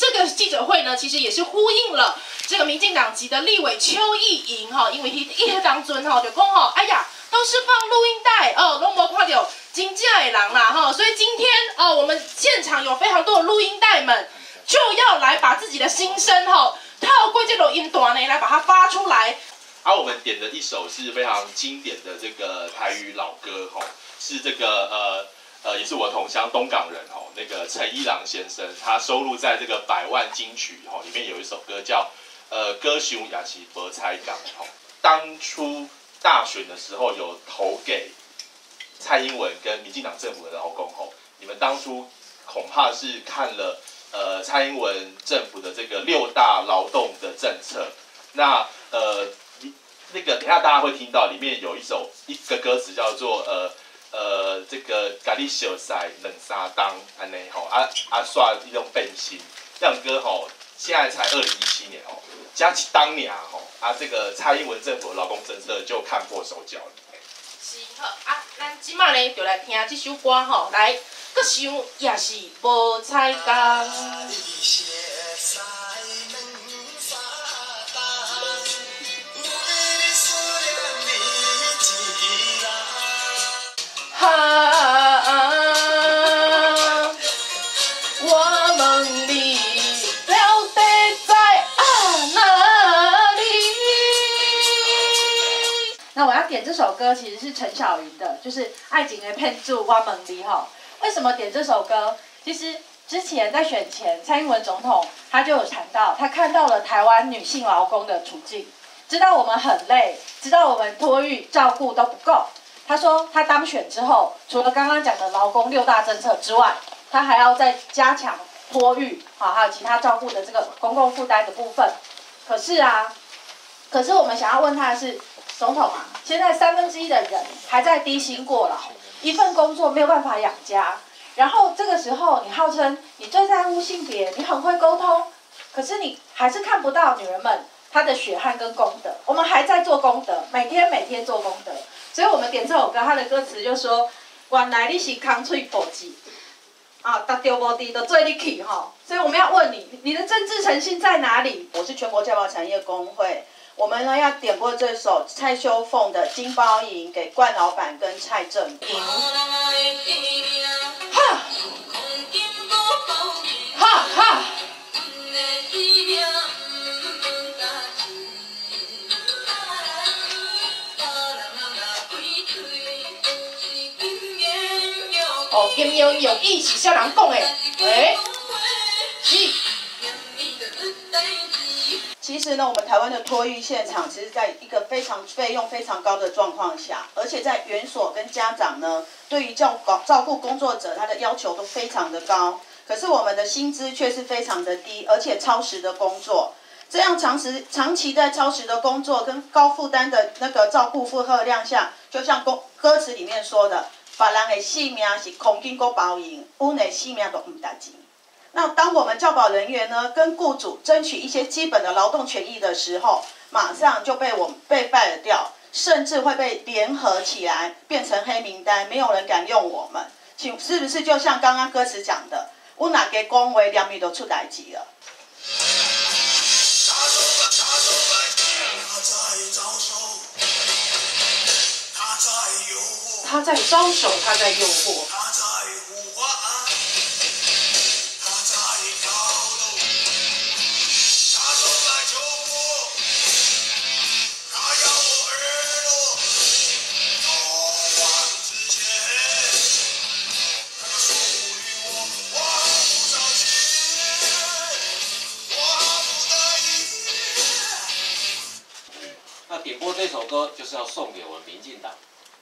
这个记者会呢，其实也是呼应了这个民进党籍的立委邱意莹哈，因为他一当尊哈就讲哈，哎呀，都是放录音带哦，都没看到金价的狼啦哈，所以今天哦，我们现场有非常多的录音带们，就要来把自己的心声哈，透过这种音段呢，来把它发出来。而、我们点的一首是非常经典的这个台语老歌哈，是这个呃。呃，也是我同乡东港人哦，那个陈一郎先生，他收录在这个百万金曲哦里面有一首歌叫呃歌雄雅琪博猜港哦。当初大选的时候有投给蔡英文跟民进党政府的劳工哦，你们当初恐怕是看了呃蔡英文政府的这个六大劳动的政策，那呃那个等下大家会听到里面有一首一个歌词叫做呃。呃，这个咖喱小菜冷沙当安尼吼，啊啊刷一种变形，亮哥吼，现在才二零一七年哦，加起当年吼，啊这个蔡英文政府的劳工政策就看破手脚了。是好啊，咱今麦呢就来听这首歌吼，来，歌想也是无彩工。这首歌其实是陈小云的，就是《爱情的骗子挖门里》哈。为什么点这首歌？其实之前在选前，蔡英文总统他就有谈到，他看到了台湾女性劳工的处境，知道我们很累，知道我们托育照顾都不够。他说他当选之后，除了刚刚讲的劳工六大政策之外，他还要再加强托育啊，还有其他照顾的这个公共负担的部分。可是啊，可是我们想要问他的是。总统啊，现在三分之一的人还在低薪过劳，一份工作没有办法养家。然后这个时候，你号称你最在乎性别，你很会沟通，可是你还是看不到女人们她的血汗跟功德。我们还在做功德，每天每天做功德。所以我们点这首歌，它的歌词就说：原来你是康脆搏击啊，达丢波地的最力气哈。所以我们要问你，你的政治诚信在哪里？我是全国教保产业工会。我们呢要点播这首蔡秀凤的《金包银》给冠老板跟蔡正平。哈，哈哈。哦，金庸有意是啥人讲的？哎，是。其实呢，我们台湾的托育现场，其实在一个非常费用非常高的状况下，而且在园所跟家长呢，对于照照照顾工作者，他的要求都非常的高。可是我们的薪资却是非常的低，而且超时的工作，这样长时长期在超时的工作跟高负担的那个照顾负荷量下，就像歌歌词里面说的，法人的性命是空金过包赢，屋内性命都唔得钱。那当我们教保人员呢，跟雇主争取一些基本的劳动权益的时候，马上就被我们被 fire 掉，甚至会被联合起来变成黑名单，没有人敢用我们。请是不是就像刚刚歌词讲的，我哪给恭维两米都出代级了？他在招手，他在诱惑。歌就是要送给我们民进党。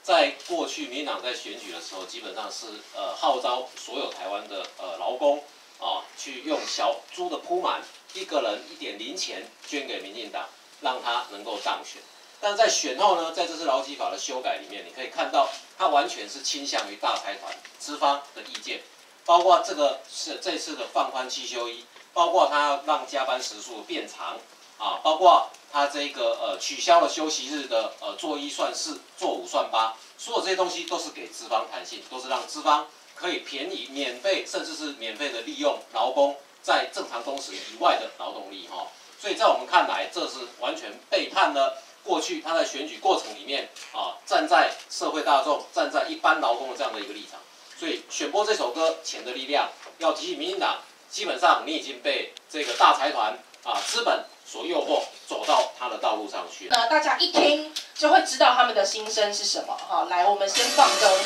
在过去，民党在选举的时候，基本上是呃号召所有台湾的呃劳工啊，去用小猪的铺满，一个人一点零钱捐给民进党，让他能够当选。但在选后呢，在这次劳基法的修改里面，你可以看到，他完全是倾向于大财团资方的意见，包括这个是这次的放宽七休一，包括他让加班时数变长啊，包括他这个呃取消了休息日的呃做一算四，做五算八，所有这些东西都是给资方弹性，都是让资方可以便宜、免费，甚至是免费的利用劳工在正常工时以外的劳动力哈。所以在我们看来，这是完全背叛了过去他在选举过程里面啊，站在社会大众、站在一般劳工的这样的一个立场。所以选播这首歌《钱的力量》，要提醒民进党，基本上你已经被这个大财团啊资本所诱惑，走到他的道路上去。那大家一听就会知道他们的心声是什么。哈，来，我们先放歌。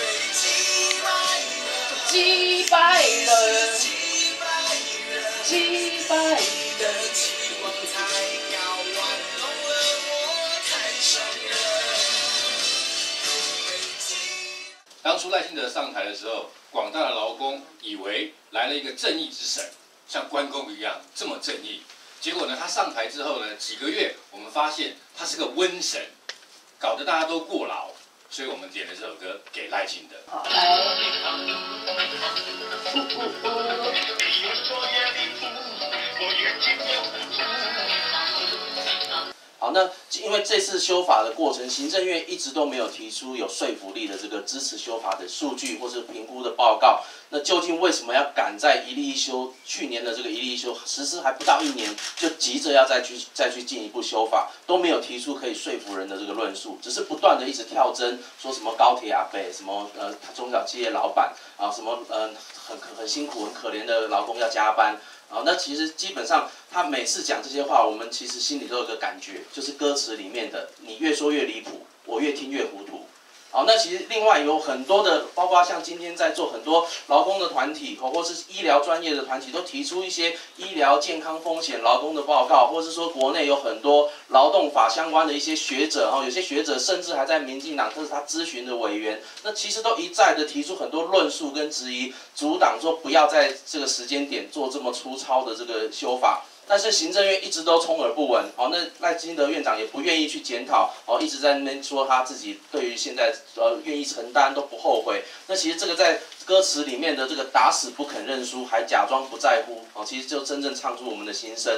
几百人，几百人。当初赖清德上台的时候，广大的劳工以为来了一个正义之神，像关公一样这么正义。结果呢，他上台之后呢，几个月我们发现他是个瘟神，搞得大家都过劳。所以我们点了这首歌给赖清德。好，那因为这次修法的过程，行政院一直都没有提出有说服力的这个支持修法的数据或是评估的报告。那究竟为什么要赶在一例一修？去年的这个一例一修实施还不到一年，就急着要再去再去进一步修法，都没有提出可以说服人的这个论述，只是不断的一直跳针，说什么高铁啊，北什么呃中小企业老板啊，什么嗯很很辛苦很可怜的劳工要加班。啊，那其实基本上他每次讲这些话，我们其实心里都有个感觉，就是歌词里面的“你越说越离谱，我越听越糊涂”。好，那其实另外有很多的，包括像今天在做很多劳工的团体，或或是医疗专业的团体，都提出一些医疗健康风险劳工的报告，或是说国内有很多劳动法相关的一些学者，哈，有些学者甚至还在民进党，这是他咨询的委员，那其实都一再的提出很多论述跟质疑，阻挡说不要在这个时间点做这么粗糙的这个修法。但是行政院一直都充耳不闻，哦，那赖金德院长也不愿意去检讨，哦，一直在那边说他自己对于现在呃愿意承担都不后悔。那其实这个在歌词里面的这个打死不肯认输，还假装不在乎，哦，其实就真正唱出我们的心声。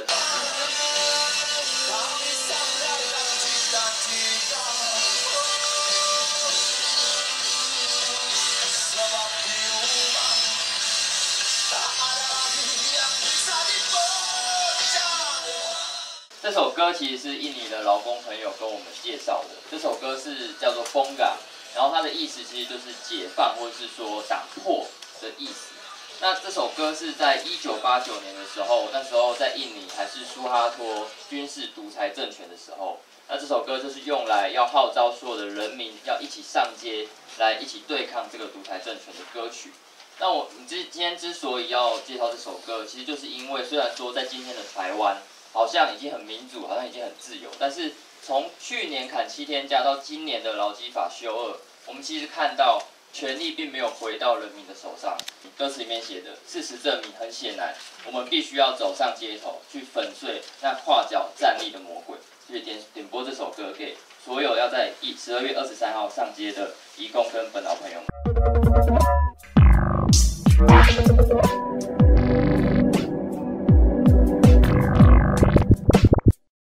这首歌其实是印尼的劳工朋友跟我们介绍的。这首歌是叫做《风港》，然后它的意思其实就是解放或者是说打破的意思。那这首歌是在一九八九年的时候，那时候在印尼还是苏哈托军事独裁政权的时候，那这首歌就是用来要号召所有的人民要一起上街来一起对抗这个独裁政权的歌曲。那我你之今天之所以要介绍这首歌，其实就是因为虽然说在今天的台湾。好像已经很民主，好像已经很自由，但是从去年砍七天假到今年的劳基法修二，我们其实看到权力并没有回到人民的手上。歌词里面写的，事实证明很显然，我们必须要走上街头去粉碎那跨脚站立的魔鬼。所以点点播这首歌给所有要在一十二月二十三号上街的义工跟本老朋友们。